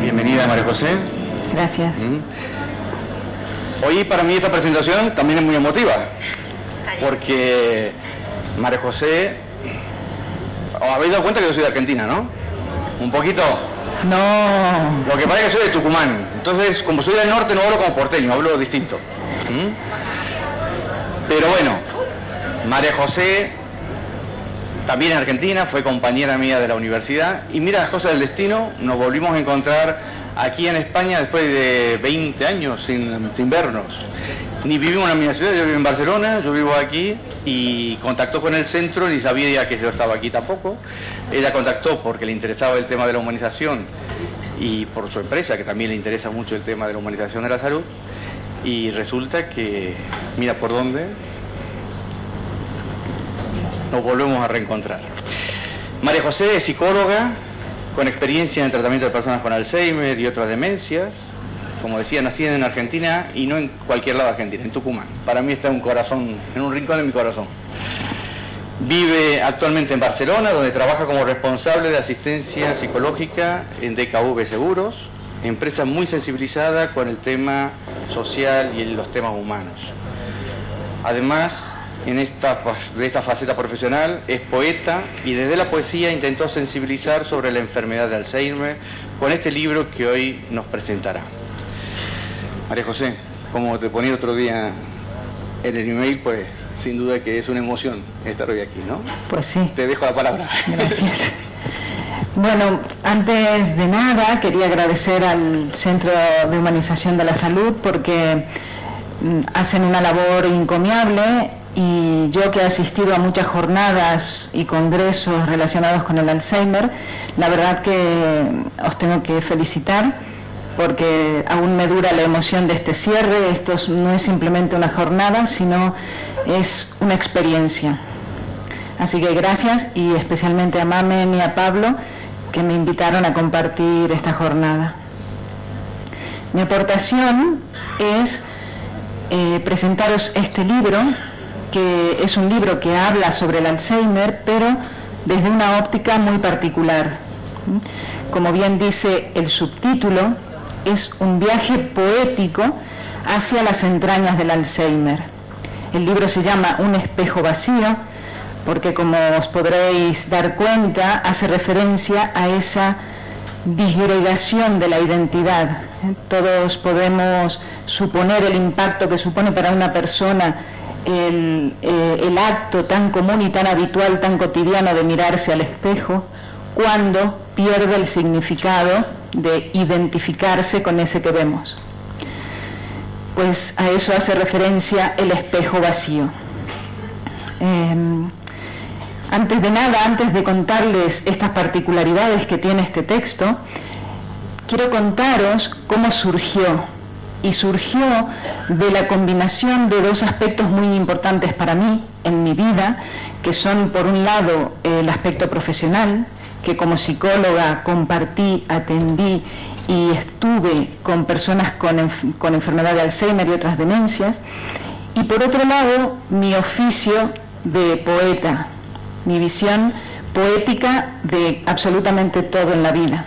Bienvenida María José. Gracias. Mm. Hoy para mí esta presentación también es muy emotiva, porque María José, os habéis dado cuenta que yo soy de Argentina, ¿no? Un poquito. No. Lo que pasa es que soy de Tucumán, entonces como soy del norte no hablo como porteño, hablo distinto. Pero bueno, María José, también en Argentina, fue compañera mía de la universidad y mira las cosas del destino, nos volvimos a encontrar aquí en España después de 20 años sin, sin vernos. Ni vivimos en misma ciudad, yo vivo en Barcelona, yo vivo aquí y contactó con el centro, ni sabía que yo estaba aquí tampoco. Ella contactó porque le interesaba el tema de la humanización y por su empresa, que también le interesa mucho el tema de la humanización de la salud. Y resulta que, mira por dónde, nos volvemos a reencontrar. María José es psicóloga con experiencia en el tratamiento de personas con Alzheimer y otras demencias. Como decía, nacida en Argentina y no en cualquier lado de Argentina, en Tucumán. Para mí está en un corazón, en un rincón de mi corazón. Vive actualmente en Barcelona, donde trabaja como responsable de asistencia psicológica en DKV Seguros, empresa muy sensibilizada con el tema social y los temas humanos. Además, en esta, de esta faceta profesional es poeta y desde la poesía intentó sensibilizar sobre la enfermedad de Alzheimer con este libro que hoy nos presentará. María José, como te ponía otro día en el email, pues sin duda que es una emoción estar hoy aquí, ¿no? Pues sí. Te dejo la palabra. Gracias. Bueno, antes de nada quería agradecer al Centro de Humanización de la Salud porque mm, hacen una labor encomiable y yo que he asistido a muchas jornadas y congresos relacionados con el Alzheimer, la verdad que os tengo que felicitar porque aún me dura la emoción de este cierre, esto no es simplemente una jornada, sino es una experiencia. Así que gracias y especialmente a Mamen y a Pablo que me invitaron a compartir esta jornada. Mi aportación es eh, presentaros este libro, que es un libro que habla sobre el Alzheimer, pero desde una óptica muy particular. Como bien dice el subtítulo, es un viaje poético hacia las entrañas del Alzheimer. El libro se llama Un espejo vacío porque como os podréis dar cuenta, hace referencia a esa disgregación de la identidad. Todos podemos suponer el impacto que supone para una persona el, eh, el, acto tan común y tan habitual, tan cotidiano de mirarse al espejo, cuando pierde el significado de identificarse con ese que vemos. Pues a eso hace referencia el espejo vacío. Eh, antes de nada, antes de contarles estas particularidades que tiene este texto, quiero contaros cómo surgió. Y surgió de la combinación de dos aspectos muy importantes para mí en mi vida, que son por un lado el aspecto profesional, que como psicóloga compartí, atendí y estuve con personas con, con, enfermedad de Alzheimer y otras demencias, y por otro lado mi oficio de poeta, mi visión poética de absolutamente todo en la vida.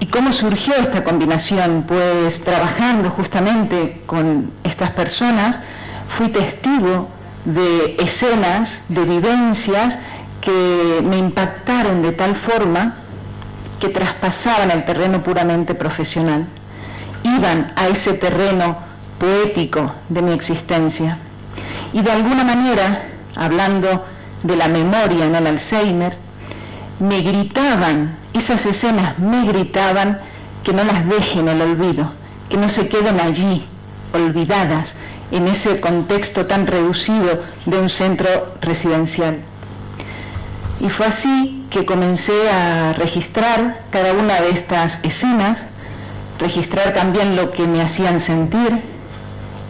¿Y cómo surgió esta combinación? Pues trabajando justamente con estas personas, fui testigo de escenas, de vivencias que me impactaron de tal forma que traspasaban el terreno puramente profesional, iban a ese terreno poético de mi existencia. Y de alguna manera, hablando de la memoria en el Alzheimer, me gritaban, esas escenas me gritaban que no las dejen en el olvido, que no se queden allí, olvidadas, en ese contexto tan reducido de un centro residencial. Y fue así que comencé a registrar cada una de estas escenas, registrar también lo que me hacían sentir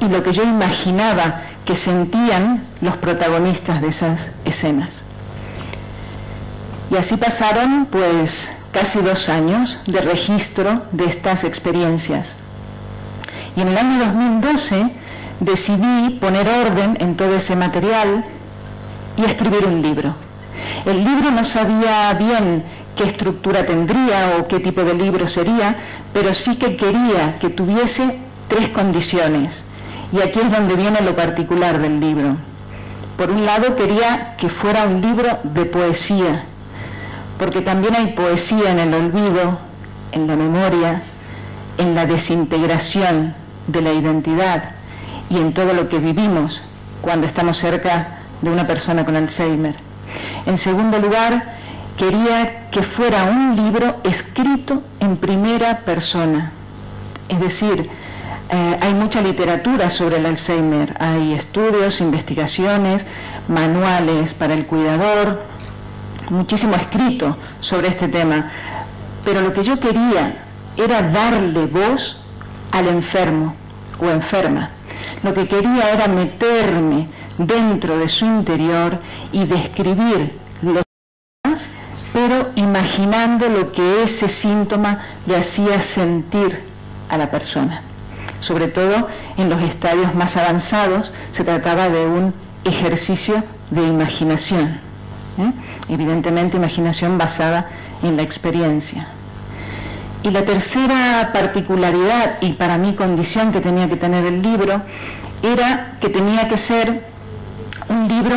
y lo que yo imaginaba que sentían los protagonistas de esas escenas. Y así pasaron pues casi dos años de registro de estas experiencias. Y en el año 2012 decidí poner orden en todo ese material y escribir un libro. El libro no sabía bien qué estructura tendría o qué tipo de libro sería, pero sí que quería que tuviese tres condiciones. Y aquí es donde viene lo particular del libro. Por un lado quería que fuera un libro de poesía, porque también hay poesía en el olvido, en la memoria, en la desintegración de la identidad y en todo lo que vivimos cuando estamos cerca de una persona con Alzheimer. En segundo lugar, quería que fuera un libro escrito en primera persona. Es decir, eh, hay mucha literatura sobre el Alzheimer, hay estudios, investigaciones, manuales para el cuidador, muchísimo escrito sobre este tema. Pero lo que yo quería era darle voz al enfermo o enferma. Lo que quería era meterme dentro de su interior y describir los síntomas, pero imaginando lo que ese síntoma le hacía sentir a la persona. Sobre todo en los estadios más avanzados se trataba de un ejercicio de imaginación. ¿eh? Evidentemente imaginación basada en la experiencia. Y la tercera particularidad y para mí condición que tenía que tener el libro era que tenía que ser un libro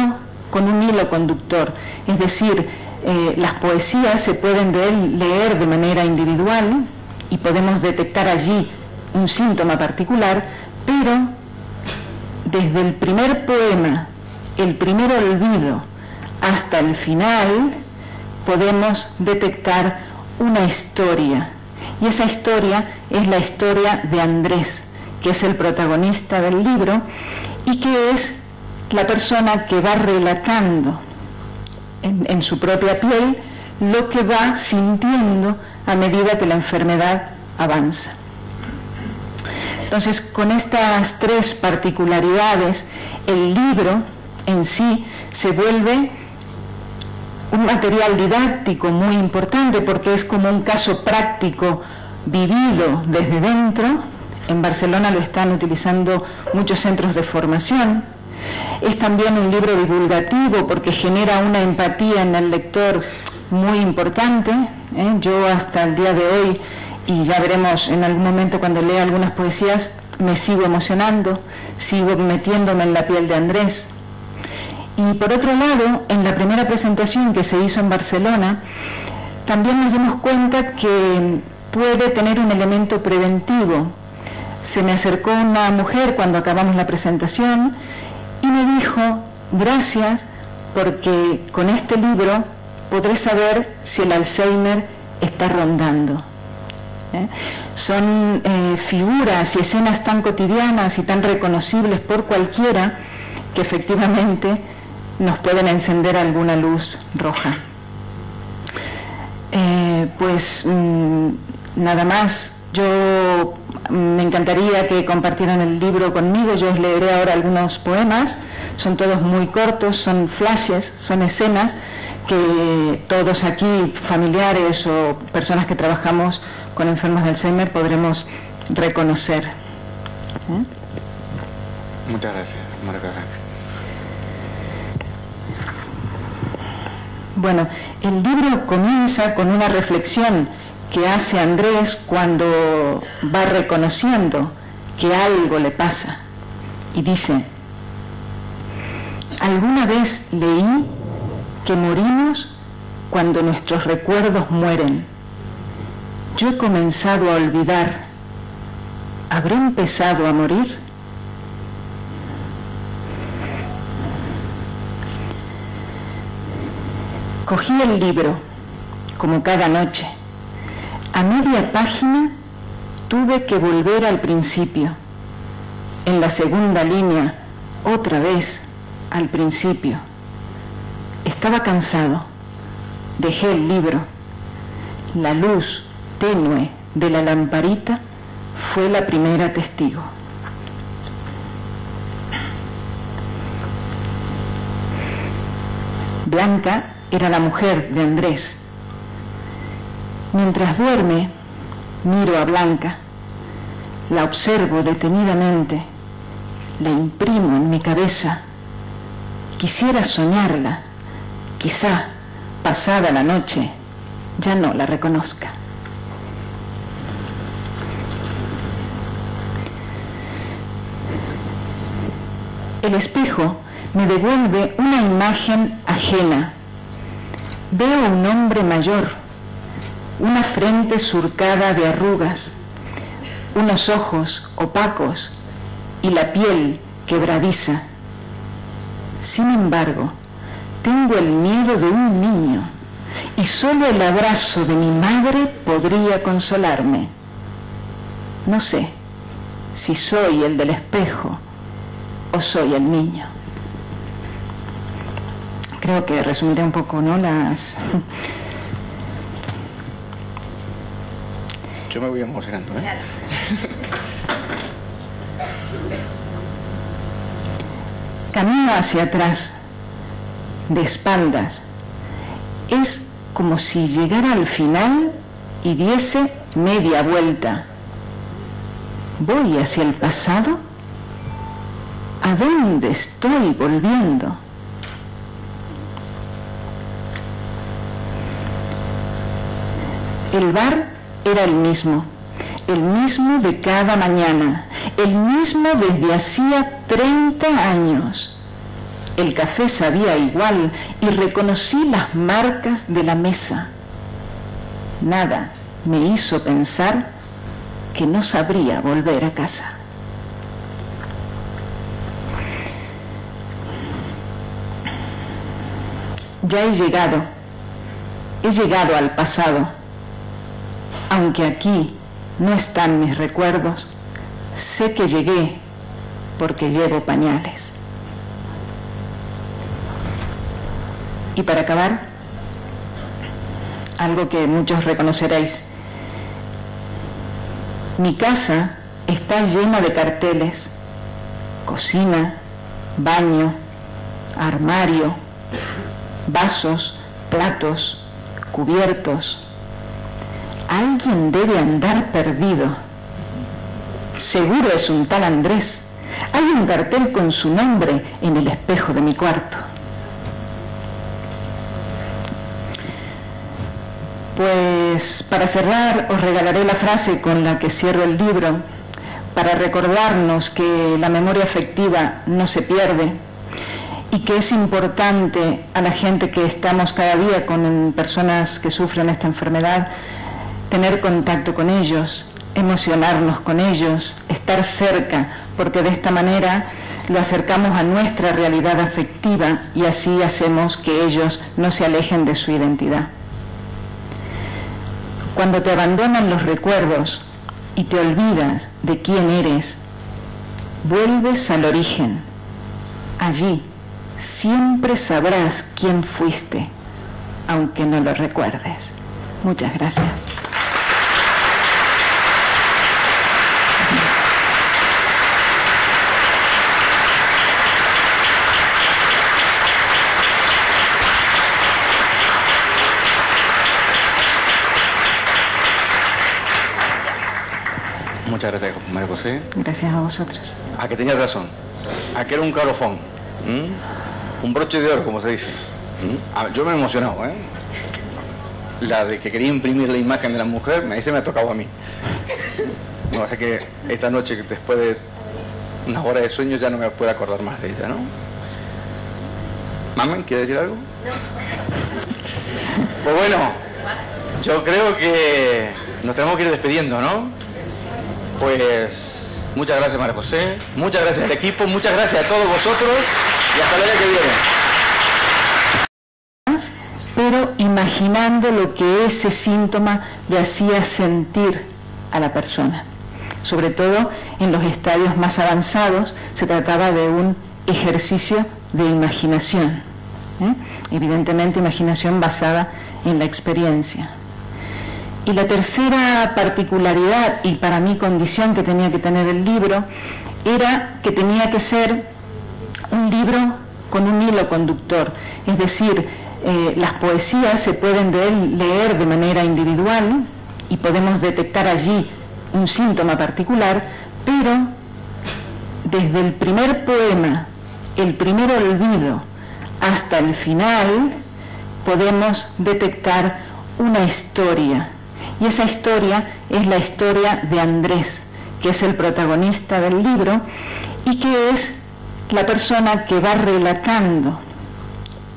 con un hilo conductor, es decir, eh, las poesías se pueden leer de manera individual y podemos detectar allí un síntoma particular, pero desde el primer poema, el primer olvido, hasta el final, podemos detectar una historia, y esa historia es la historia de Andrés, que es el protagonista del libro y que es la persona que va relatando en, su propia piel lo que va sintiendo a medida que la enfermedad avanza. Entonces, con estas tres particularidades, el libro en sí se vuelve un material didáctico muy importante porque es como un caso práctico vivido desde dentro. En Barcelona lo están utilizando muchos centros de formación. Es también un libro divulgativo porque genera una empatía en el lector muy importante. ¿eh? Yo hasta el día de hoy, y ya veremos en algún momento cuando lea algunas poesías, me sigo emocionando, sigo metiéndome en la piel de Andrés, y por otro lado, en la primera presentación que se hizo en Barcelona, también nos dimos cuenta que puede tener un elemento preventivo. Se me acercó una mujer cuando acabamos la presentación y me dijo, gracias porque con este libro podré saber si el Alzheimer está rondando. ¿Eh? Son eh, figuras y escenas tan cotidianas y tan reconocibles por cualquiera que efectivamente nos pueden encender alguna luz roja. Eh, pues mm, nada más, yo mm, me encantaría que compartieran el libro conmigo, yo os leeré ahora algunos poemas, son todos muy cortos, son flashes, son escenas que todos aquí, familiares o personas que trabajamos con enfermos de Alzheimer, podremos reconocer. ¿Eh? Muchas gracias, Marca. Bueno, el libro comienza con una reflexión que hace Andrés cuando va reconociendo que algo le pasa y dice, alguna vez leí que morimos cuando nuestros recuerdos mueren. Yo he comenzado a olvidar. ¿Habré empezado a morir? Cogí el libro, como cada noche. A media página tuve que volver al principio. En la segunda línea, otra vez, al principio. Estaba cansado. Dejé el libro. La luz tenue de la lamparita fue la primera testigo. Blanca era la mujer de Andrés. Mientras duerme, miro a Blanca. la observo detenidamente, la imprimo en mi cabeza. Quisiera soñarla, quizá, pasada la noche, ya no la reconozca. El espejo me devuelve una imagen ajena. Veo un hombre mayor, una frente surcada de arrugas, unos ojos opacos y la piel quebradiza. Sin embargo, tengo el miedo de un niño y solo el abrazo de mi madre podría consolarme. No sé si soy el del espejo o soy el niño. Creo que resumiré un poco, ¿no? Las... Yo me voy emocionando, ¿eh? Camino hacia atrás, de espaldas. Es como si llegara al final y diese media vuelta. ¿Voy hacia el pasado? ¿A dónde estoy volviendo? El bar era el mismo, el mismo de cada mañana, el mismo desde hacía 30 años. El café sabía igual y reconocí las marcas de la mesa. Nada me hizo pensar que no sabría volver a casa. Ya he llegado, he llegado al pasado, aunque aquí no están mis recuerdos, sé que llegué porque llevo pañales. Y para acabar, algo que muchos reconoceréis, mi casa está llena de carteles, cocina, baño, armario, vasos, platos, cubiertos. Alguien debe andar perdido. Seguro es un tal Andrés. Hay un cartel con su nombre en el espejo de mi cuarto. Pues para cerrar os regalaré la frase con la que cierro el libro, para recordarnos que la memoria afectiva no se pierde y que es importante a la gente que estamos cada día con personas que sufren esta enfermedad, tener contacto con ellos, emocionarnos con ellos, estar cerca, porque de esta manera lo acercamos a nuestra realidad afectiva y así hacemos que ellos no se alejen de su identidad. Cuando te abandonan los recuerdos y te olvidas de quién eres, vuelves al origen. Allí siempre sabrás quién fuiste, aunque no lo recuerdes. Muchas gracias. Muchas gracias, María José. Gracias a vosotros. A que tenías razón. A que era un calofón. Un broche de oro, como se dice. Ah, yo me he emocionado, ¿eh? La de que quería imprimir la imagen de la mujer, me dice me ha tocado a mí. No, o que esta noche, después de unas horas de sueño, ya no me puedo acordar más de ella, ¿no? ¿Mamen, quiere decir algo? Pues bueno, yo creo que nos tenemos que ir despidiendo, ¿no? Pues muchas gracias María José, muchas gracias al equipo, muchas gracias a todos vosotros y hasta el año que viene. Pero imaginando lo que ese síntoma le hacía sentir a la persona. Sobre todo en los estadios más avanzados se trataba de un ejercicio de imaginación. ¿eh? Evidentemente imaginación basada en la experiencia. Y la tercera particularidad y para mí condición que tenía que tener el libro era que tenía que ser un libro con un hilo conductor, es decir, eh, las poesías se pueden leer de manera individual y podemos detectar allí un síntoma particular, pero desde el primer poema, el primer olvido, hasta el final, podemos detectar una historia. Y esa historia es la historia de Andrés, que es el protagonista del libro y que es la persona que va relatando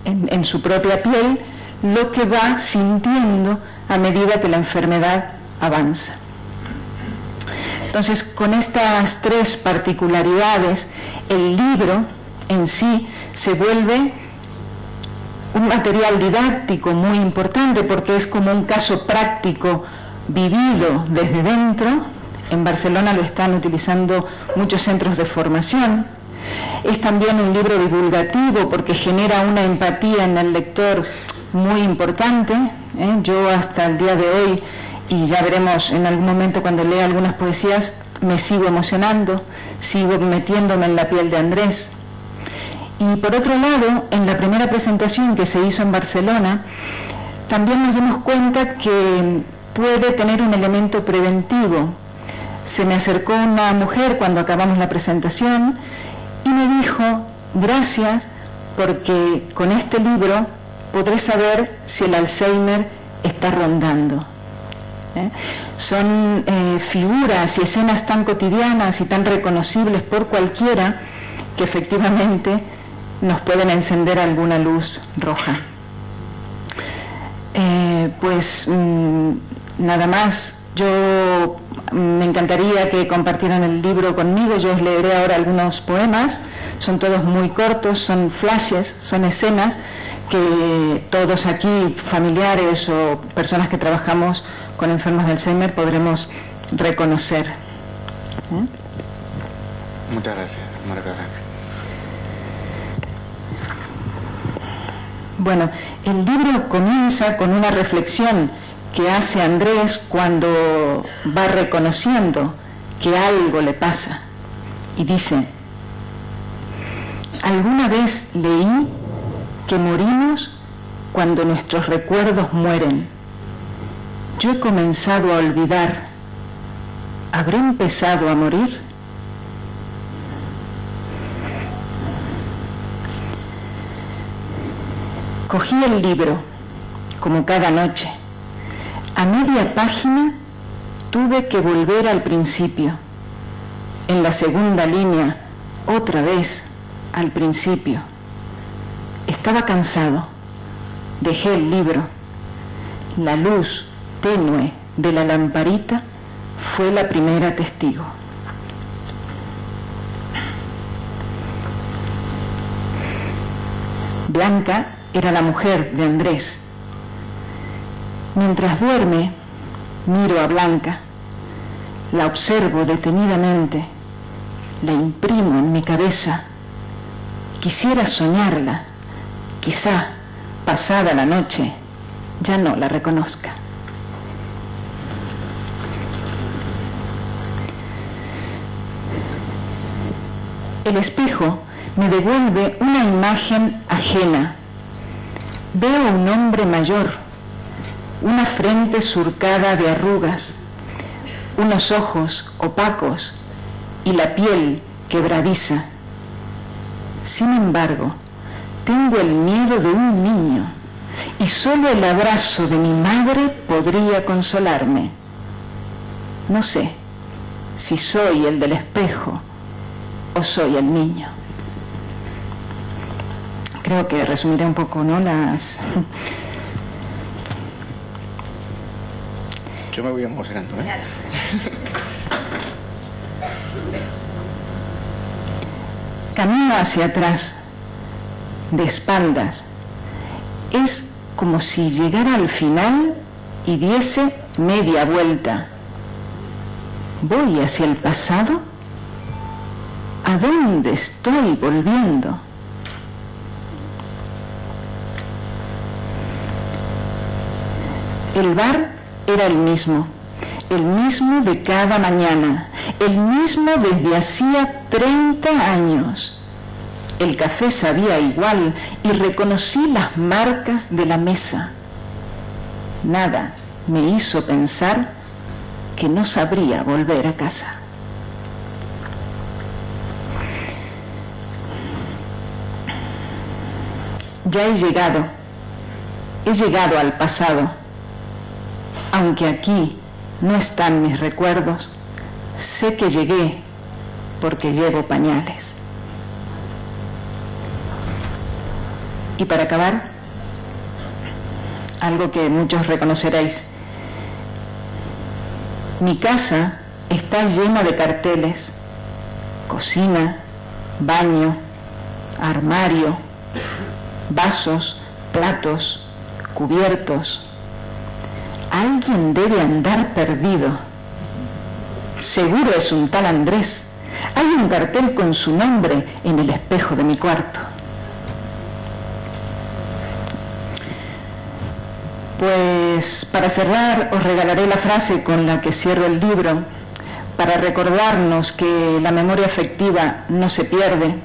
en, su propia piel lo que va sintiendo a medida que la enfermedad avanza. Entonces, con estas tres particularidades, el libro en sí se vuelve un material didáctico muy importante porque es como un caso práctico vivido desde dentro. En Barcelona lo están utilizando muchos centros de formación. Es también un libro divulgativo porque genera una empatía en el lector muy importante. ¿eh? Yo hasta el día de hoy y ya veremos en algún momento cuando lea algunas poesías, me sigo emocionando, sigo metiéndome en la piel de Andrés. Y por otro lado, en la primera presentación que se hizo en Barcelona, también nos dimos cuenta que puede tener un elemento preventivo. Se me acercó una mujer cuando acabamos la presentación y me dijo, gracias porque con este libro podré saber si el Alzheimer está rondando. ¿eh? Son eh, figuras y escenas tan cotidianas y tan reconocibles por cualquiera que efectivamente nos pueden encender alguna luz roja. Eh, pues mm, nada más, yo mm, me encantaría que compartieran el libro conmigo, yo os leeré ahora algunos poemas, son todos muy cortos, son flashes, son escenas que todos aquí, familiares o personas que trabajamos con enfermos de Alzheimer, podremos reconocer. ¿Eh? Muchas gracias, Margarita. Bueno, el libro comienza con una reflexión que hace Andrés cuando va reconociendo que algo le pasa y dice, alguna vez leí que morimos cuando nuestros recuerdos mueren. Yo he comenzado a olvidar. ¿Habré empezado a morir? Cogí el libro, como cada noche. A media página tuve que volver al principio. En la segunda línea, otra vez, al principio. Estaba cansado. Dejé el libro. La luz tenue de la lamparita fue la primera testigo. Blanca era la mujer de Andrés. Mientras duerme, miro a Blanca, la observo detenidamente, la imprimo en mi cabeza. Quisiera soñarla quizá pasada la noche ya no la reconozca. El espejo me devuelve una imagen ajena. Veo un hombre mayor, una frente surcada de arrugas, unos ojos opacos y la piel quebradiza. Sin embargo, tengo el miedo de un niño y solo el abrazo de mi madre podría consolarme. No sé si soy el del espejo o soy el niño. Creo que resumiré un poco, ¿no? Las... Yo me voy emocionando, ¿eh? Camino hacia atrás de espaldas. Es como si llegara al final y diese media vuelta. ¿Voy hacia el pasado? ¿A dónde estoy volviendo? El bar era el mismo, el mismo de cada mañana, el mismo desde hacía 30 años el café sabía igual y reconocí las marcas de la mesa. Nada me hizo pensar que no sabría volver a casa. Ya he llegado, he llegado al pasado, aunque aquí no están mis recuerdos, sé que llegué porque llevo pañales. Y para acabar, algo que muchos reconoceréis, mi casa está llena de carteles, cocina, baño, armario, vasos, platos, cubiertos. Alguien debe andar perdido. Seguro es un tal Andrés. Hay un cartel con su nombre en el espejo de mi cuarto. Pues para cerrar os regalaré la frase con la que cierro el libro, para recordarnos que la memoria afectiva no se pierde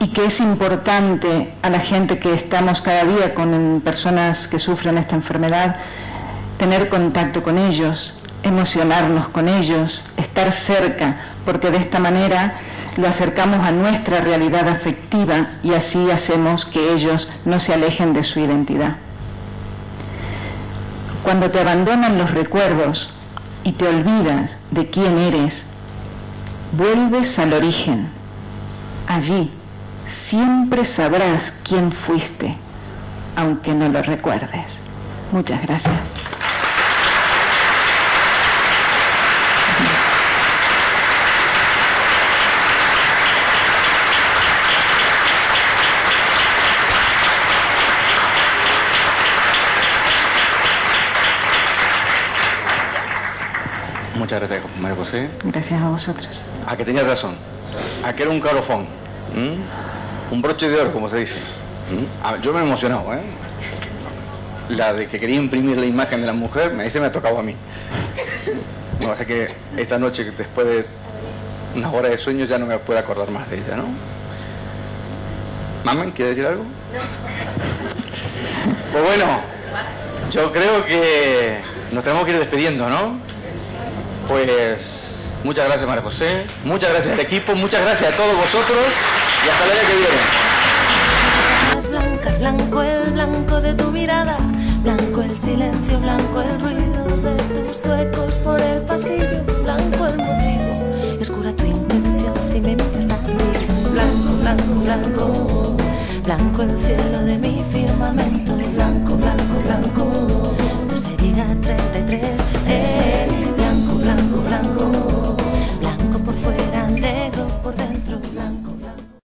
y que es importante a la gente que estamos cada día con personas que sufren esta enfermedad, tener contacto con ellos, emocionarnos con ellos, estar cerca, porque de esta manera lo acercamos a nuestra realidad afectiva y así hacemos que ellos no se alejen de su identidad. Cuando te abandonan los recuerdos y te olvidas de quién eres, vuelves al origen. Allí siempre sabrás quién fuiste, aunque no lo recuerdes. Muchas gracias. Muchas gracias, María José. Gracias a vosotros. A que tenías razón. A que era un carofón. Un broche de oro, como se dice. Ah, yo me he emocionado, ¿eh? La de que quería imprimir la imagen de la mujer, me dice me ha tocado a mí. No, o que esta noche, después de unas horas de sueño, ya no me puedo acordar más de ella, ¿no? ¿Mamen, quiere decir algo? Pues bueno, yo creo que nos tenemos que ir despidiendo, ¿no? Pues muchas gracias María José, muchas gracias al equipo, muchas gracias a todos vosotros. Y hasta el año que viene. Blanco el blanco de tu mirada, blanco el silencio, blanco el ruido de tus zuecos por el pasillo, blanco el motivo, oscura tu intención si me miras así. Blanco, blanco, blanco, blanco el cielo de mi firmamento, blanco, blanco, blanco, desde diga 33, por dentro.